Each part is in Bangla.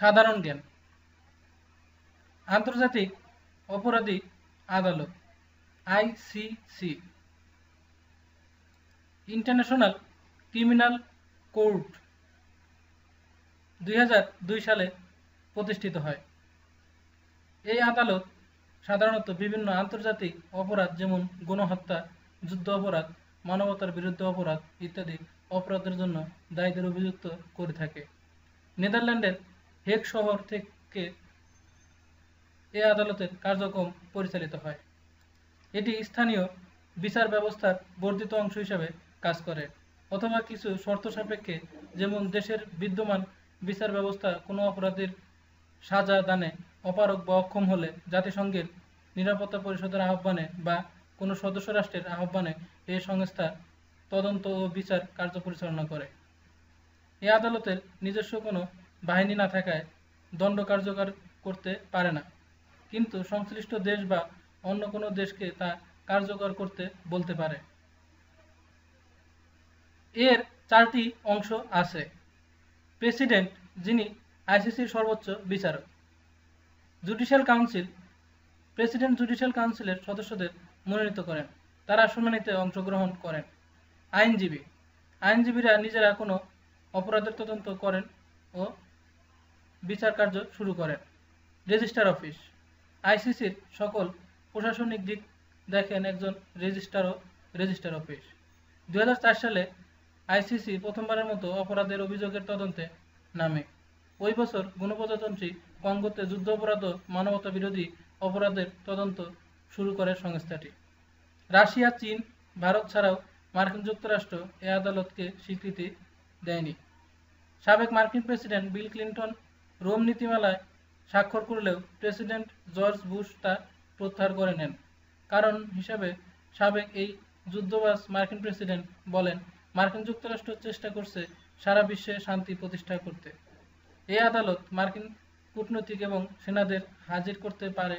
সাধারণ জ্ঞান। আন্তর্জাতিক অপরাধী আদালত আইসিসি ইন্টারন্যাশনাল ক্রিমিনাল কোর্ট দুই সালে প্রতিষ্ঠিত হয়। এই আদালত সাধারণত বিভিন্ন আন্তর্জাতিক অপরাধ, যেমন গণহত্যা, যুদ্ধ অপরাধ, মানবতার বিরুদ্ধে অপরাধ ইত্যাদি অপরাধের জন্য দায়ীদের অভিযুক্ত করে থাকে। নেদারল্যান্ডের হেগ শহর থেকে এ আদালতের কার্যক্রম পরিচালিত হয়। এটি স্থানীয় বিচার ব্যবস্থার বর্ধিত অংশ হিসাবে কাজ করে, অথবা কিছু শর্ত সাপেক্ষে, যেমন দেশের বিদ্যমান বিচার ব্যবস্থা কোনো অপরাধীর সাজা দানে অপারক বা অক্ষম হলে জাতিসংঘের নিরাপত্তা পরিষদের আহ্বানে বা কোনো সদস্য রাষ্ট্রের আহ্বানে এই সংস্থা তদন্ত ও বিচার কার্য পরিচালনা করে। এই আদালতের নিজস্ব কোনো বাহিনী না থাকায় দণ্ড কার্যকর করতে পারে না। কিন্তু সংশ্লিষ্ট দেশ বা অন্য কোনো দেশকে তা কার্যকর করতে বলতে পারে। এর চারটি অংশ আছে। প্রেসিডেন্ট, যিনি আইসিসির সর্বোচ্চ বিচারক। জুডিশিয়াল কাউন্সিল, প্রেসিডেন্ট জুডিশিয়াল কাউন্সিলের সদস্যদের মনোনীত করেন। তারা শুনানিতে অংশগ্রহণ করেন। আইনজীবী। আইনজীবীরা নিজেরা কোনো অপরাধের তদন্ত করেন ও বিচার কার্য শুরু করেন। Register office. আইসিসির সকল প্রশাসনিক দিক দেখেন একজন রেজিস্ট্রার ও রেজিস্টার অফিস। দুহাজার চার সালে আইসিসি প্রথমবারের মতো অপরাধের অভিযোগের তদন্তে নামে। ওই বছর গণপ্রজাতন্ত্রী কঙ্গোতে যুদ্ধ অপরাধ ও মানবতা বিরোধী অপরাধের তদন্ত শুরু করে সংস্থাটি। রাশিয়া, চীন, ভারত ছাড়াও মার্কিন যুক্তরাষ্ট্র এ আদালতকে স্বীকৃতি দেয়নি। সাবেক মার্কিন প্রেসিডেন্ট বিল ক্লিন্টন রোম নীতিমালায় স্বাক্ষর করলেও প্রেসিডেন্ট জর্জ বুশ তা প্রত্যাহার করে নেন। কারণ হিসাবে সাবেক এই যুদ্ধবাজ মার্কিন প্রেসিডেন্ট বলেন, মার্কিন যুক্তরাষ্ট্র চেষ্টা করছে সারা বিশ্বে শান্তি প্রতিষ্ঠা করতে। এই আদালত মার্কিন কূটনৈতিক এবং সেনাদের হাজির করতে পারে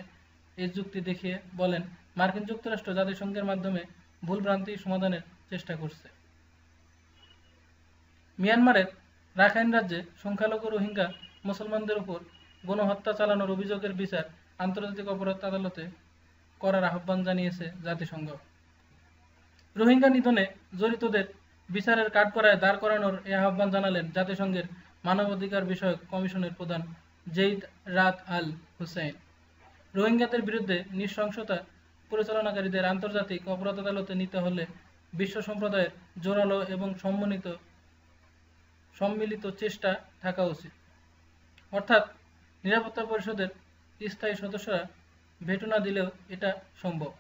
এই যুক্তি দেখিয়ে বলেন, মার্কিন যুক্তরাষ্ট্র জাতিসংঘের মাধ্যমে ভুলভ্রান্তি সমাধানের চেষ্টা করছে। মিয়ানমারের রাখাইন রাজ্যে সংখ্যালঘু রোহিঙ্গা মুসলমানদের উপর গণহত্যা চালানোর অভিযোগের বিচার আন্তর্জাতিক অপরাধ আদালতে করার আহ্বান জানিয়েছে জাতিসংঘ। রোহিঙ্গা নিধনে জড়িতদের বিচারের কাঠগড়ায় দাঁড় করানোর এ আহ্বান জানালেন জাতিসংঘের মানবাধিকার বিষয়ক কমিশনের প্রধান জেইদ রাত আল হুসাইন। রোহিঙ্গাদের বিরুদ্ধে নৃশংসতা পরিচালনাকারীদের আন্তর্জাতিক অপরাধ আদালতে নিতে হলে বিশ্ব সম্প্রদায়ের জোরালো এবং সম্মানিত সম্মিলিত চেষ্টা থাকা উচিত। অর্থাৎ নিরাপত্তা পরিষদের স্থায়ী সদস্যরা ভেটো না দিলেও এটা সম্ভব।